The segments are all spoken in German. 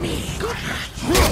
me.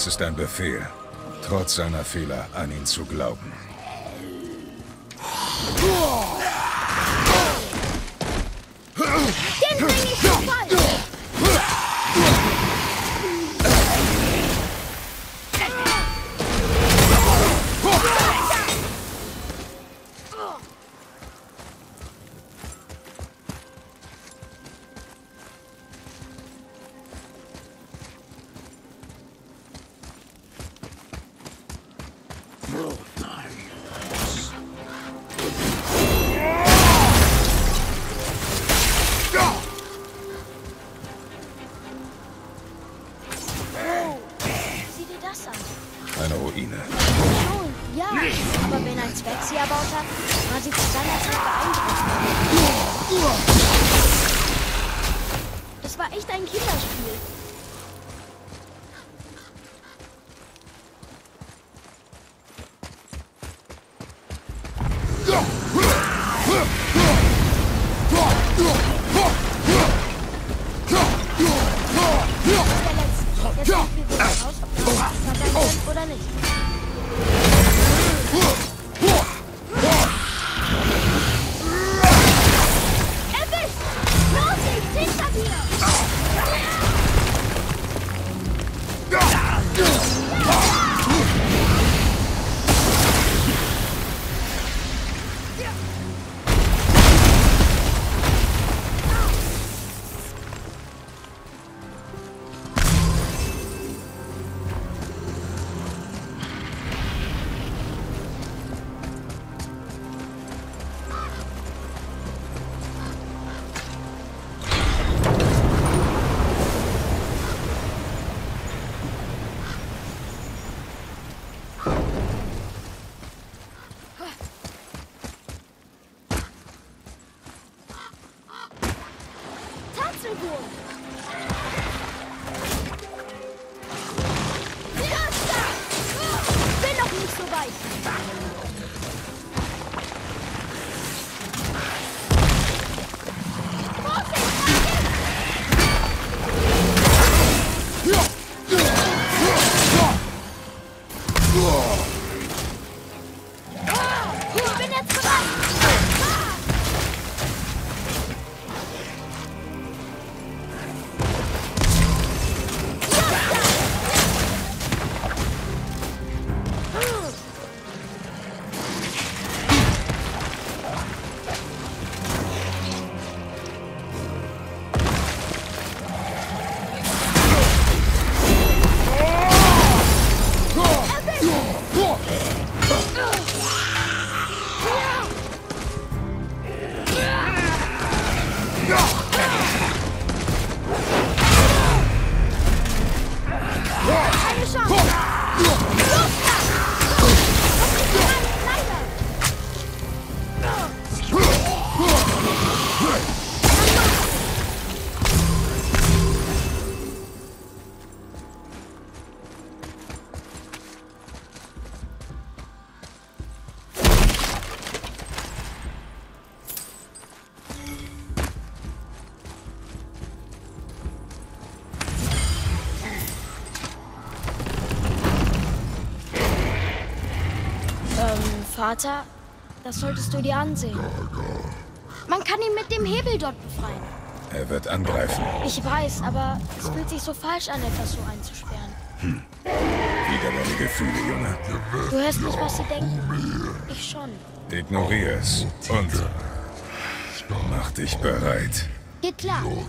Es ist ein Befehl, trotz seiner Fehler an ihn zu glauben. Oh! Bennett. Tatzelwurm! Bin noch nicht so weit. Vater, das solltest du dir ansehen. Man kann ihn mit dem Hebel dort befreien. Er wird angreifen. Ich weiß, aber es fühlt sich so falsch an, etwas so einzusperren. Wieder deine Gefühle, Junge. Du hörst nicht, was sie denken. Ich schon. Ignoriere es. Und mach dich bereit. Geht klar. Gut,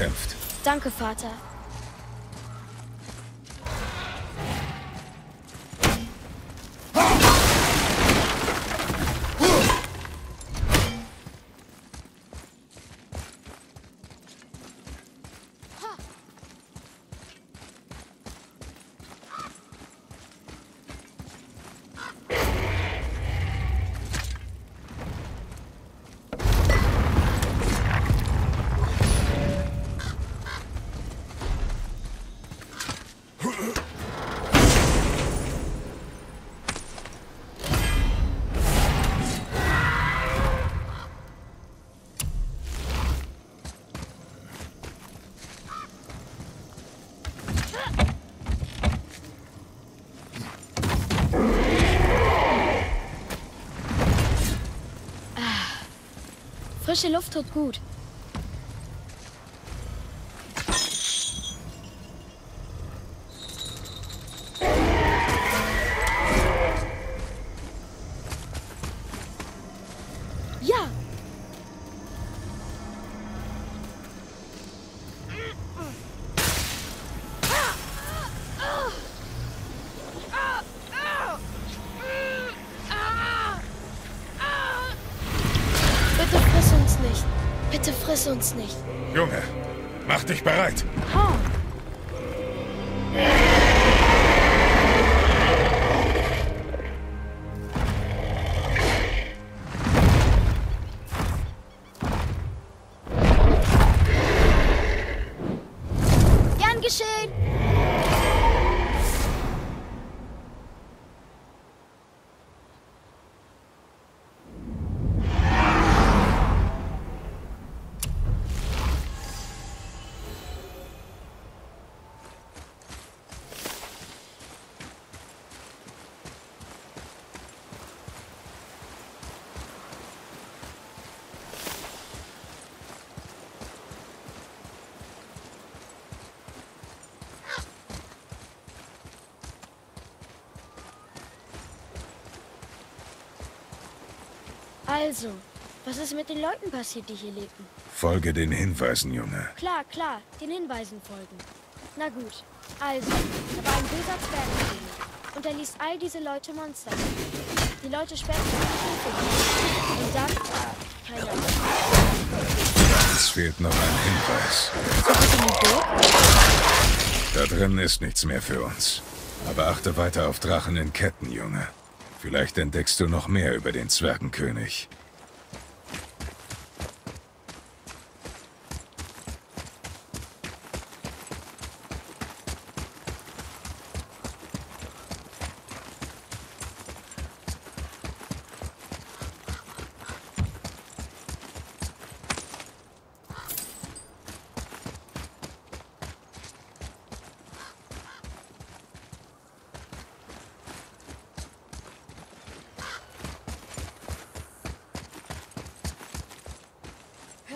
gekämpft. Danke, Vater. Frische Luft tut gut. Uns nicht. Junge, mach dich bereit. Oh. Also, was ist mit den Leuten passiert, die hier lebten? Folge den Hinweisen, Junge. Klar, klar, den Hinweisen folgen. Na gut, also, hier war ein böser Zwergenkönig und er ließ all diese Leute Monster. Die Leute sperrten Tiefe. Und dann, keine Ahnung. Es fehlt noch ein Hinweis. Da drin ist nichts mehr für uns. Aber achte weiter auf Drachen in Ketten, Junge. Vielleicht entdeckst du noch mehr über den Zwergenkönig.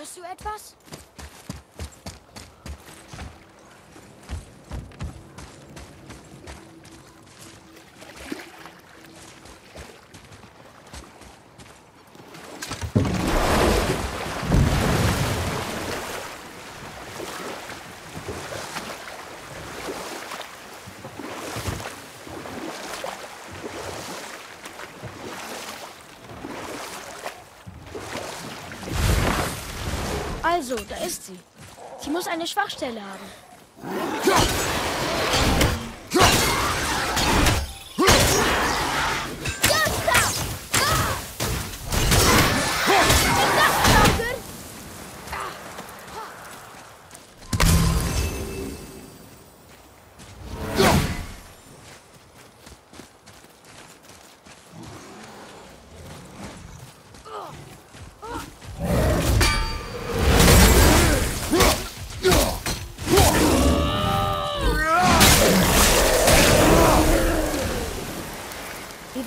Hörst du etwas? Also, da ist sie. Sie muss eine Schwachstelle haben.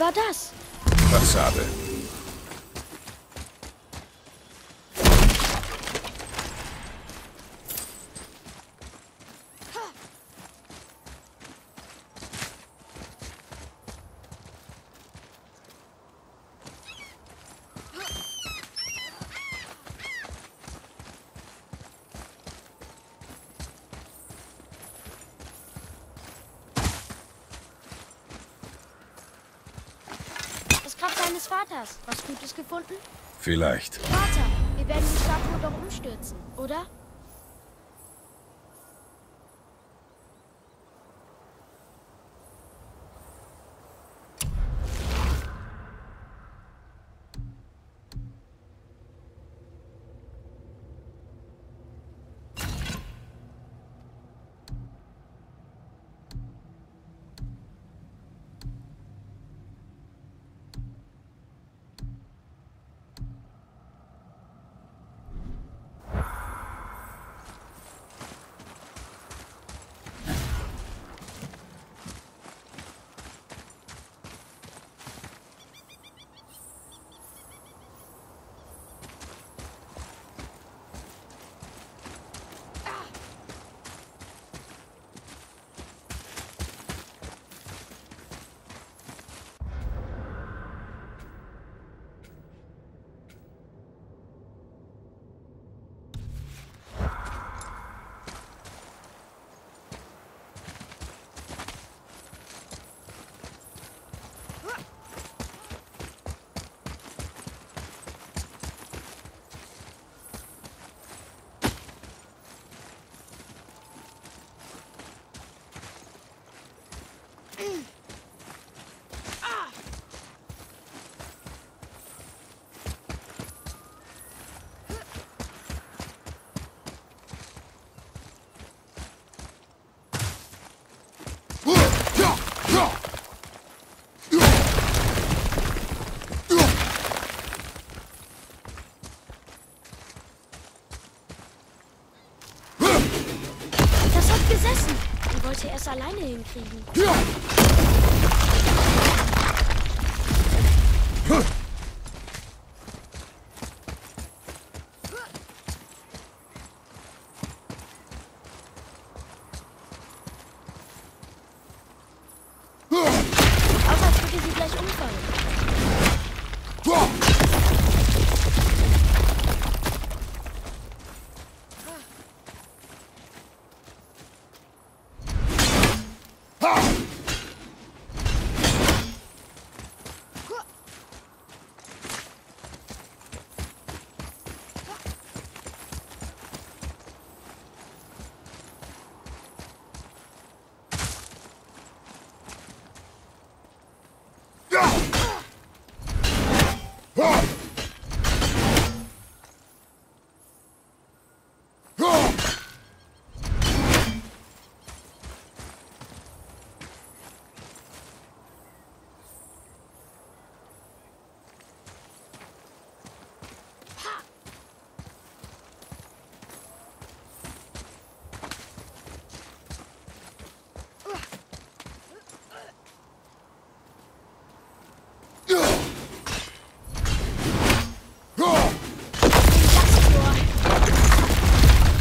war das? Fassade. Vielleicht. Vater, wir werden die Statue doch umstürzen, oder? Das hat gesessen. Ich wollte es alleine hinkriegen. Aus, als würde sie gleich umfallen.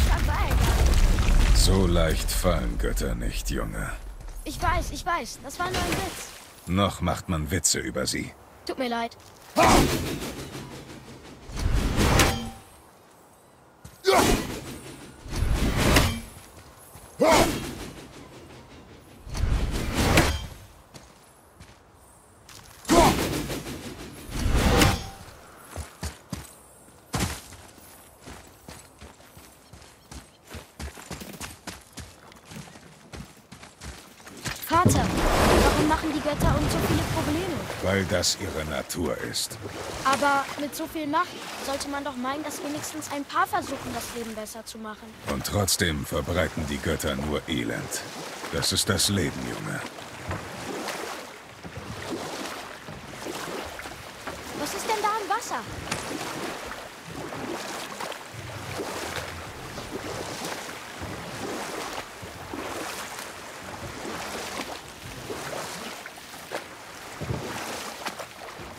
Stark war er gar nicht. So leicht fallen Götter nicht, Junge. Ich weiß, ich weiß. Das war nur ein Witz. Noch macht man Witze über sie. Tut mir leid. Vater, warum machen die Götter uns so viele Probleme? Weil das ihre Natur ist. Aber mit so viel Macht sollte man doch meinen, dass wenigstens ein paar versuchen, das Leben besser zu machen. Und trotzdem verbreiten die Götter nur Elend. Das ist das Leben, Junge. Was ist denn da im Wasser?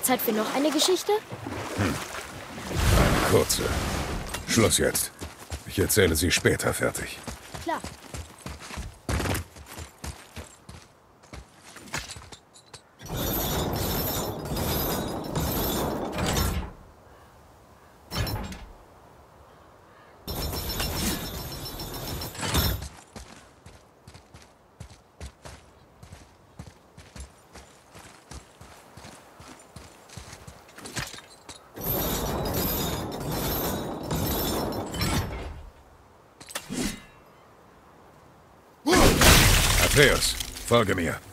Zeit für noch eine Geschichte? Eine kurze. Schluss jetzt. Ich erzähle sie später fertig. Atreus, folge.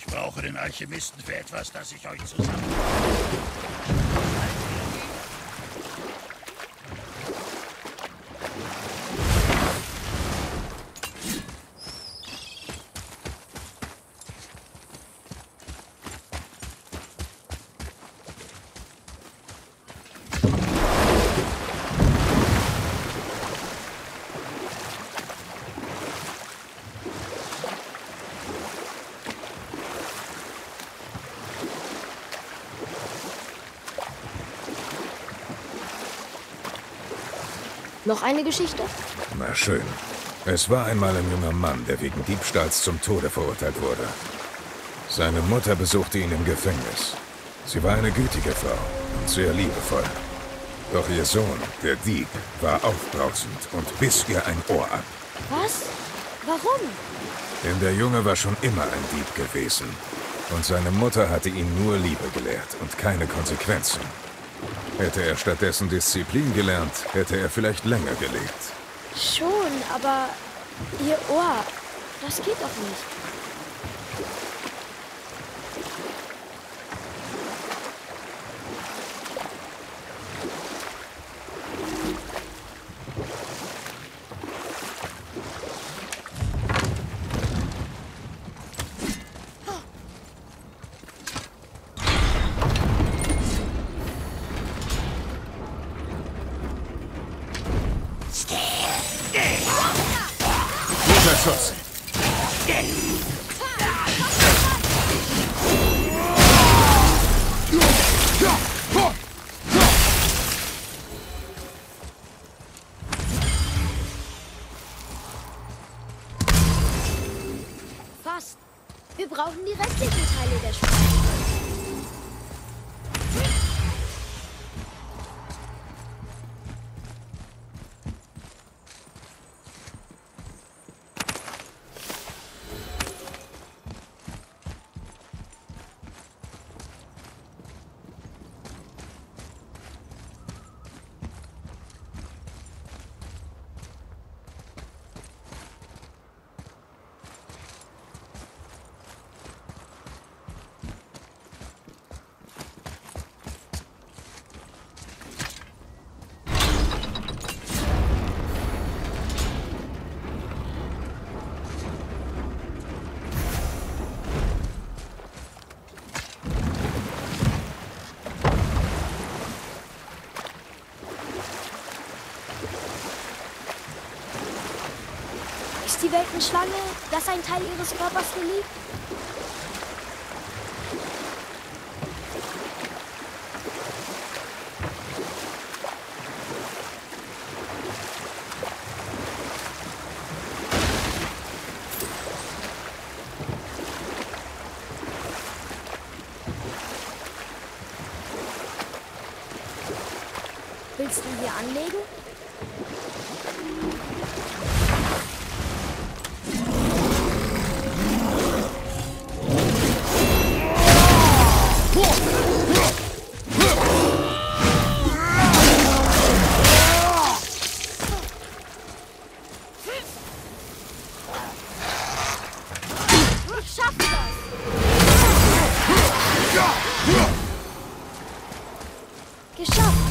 Ich brauche den Alchemisten für etwas, das ich euch zusammen... Noch eine Geschichte? Na schön. Es war einmal ein junger Mann, der wegen Diebstahls zum Tode verurteilt wurde. Seine Mutter besuchte ihn im Gefängnis. Sie war eine gütige Frau und sehr liebevoll. Doch ihr Sohn, der Dieb, war aufbrausend und biss ihr ein Ohr ab. Was? Warum? Denn der Junge war schon immer ein Dieb gewesen. Und seine Mutter hatte ihn nur Liebe gelehrt und keine Konsequenzen. Hätte er stattdessen Disziplin gelernt, hätte er vielleicht länger gelebt. Schon, aber ihr Ohr, das geht doch nicht. 殺 die Weltenschlange, das ein Teil ihres Körpers? Willst das! Geschafft!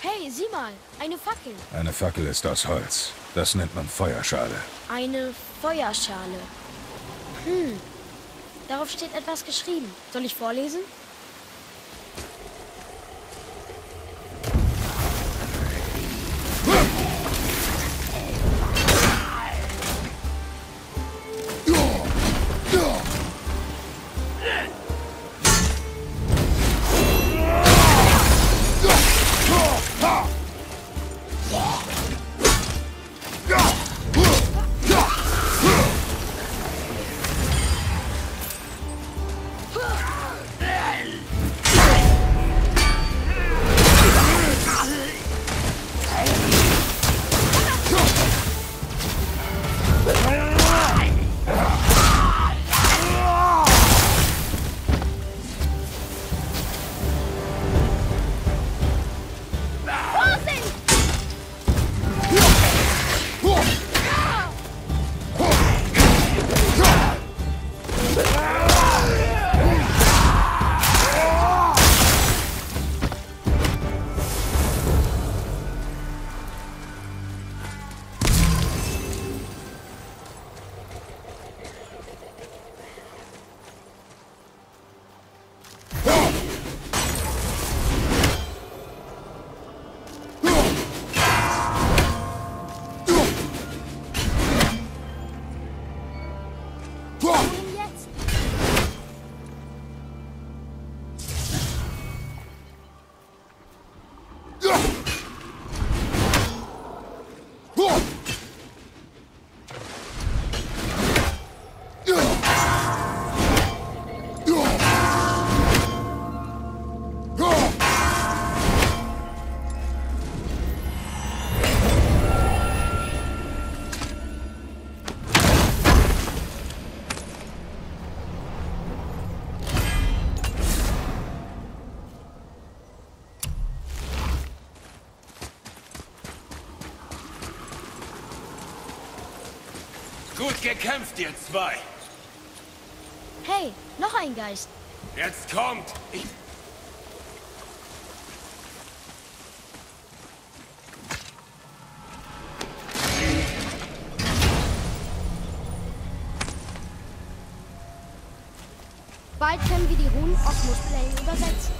Hey, sieh mal, eine Fackel. Eine Fackel ist aus Holz. Das nennt man Feuerschale. Eine Feuerschale. Hm. Darauf steht etwas geschrieben. Soll ich vorlesen? Gekämpft, ihr zwei. Hey, noch ein Geist. Jetzt kommt. Ich Bald können wir die Runen auf Muspelhelm übersetzen.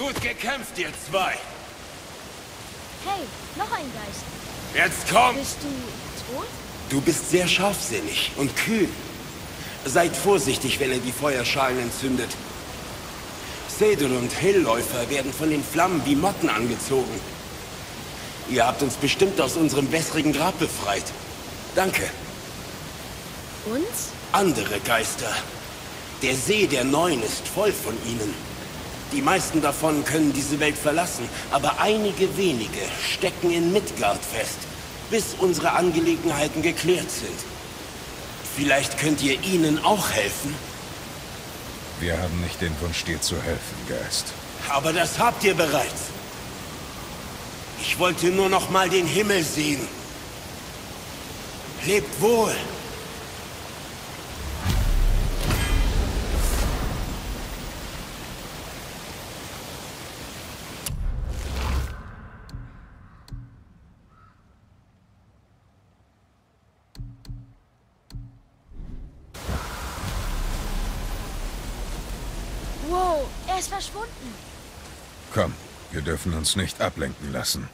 Gut gekämpft, ihr zwei. Hey, noch ein Geist. Jetzt komm! Bist du tot? Du bist sehr scharfsinnig und kühl. Seid vorsichtig, wenn er die Feuerschalen entzündet. Sedel und Hillläufer werden von den Flammen wie Motten angezogen. Ihr habt uns bestimmt aus unserem wässrigen Grab befreit. Danke. Uns? Andere Geister. Der See der Neuen ist voll von ihnen. Die meisten davon können diese Welt verlassen, aber einige wenige stecken in Midgard fest, bis unsere Angelegenheiten geklärt sind. Vielleicht könnt ihr ihnen auch helfen? Wir haben nicht den Wunsch, dir zu helfen, Geist. Aber das habt ihr bereits. Ich wollte nur noch mal den Himmel sehen. Lebt wohl. Wow, er ist verschwunden. Komm, wir dürfen uns nicht ablenken lassen.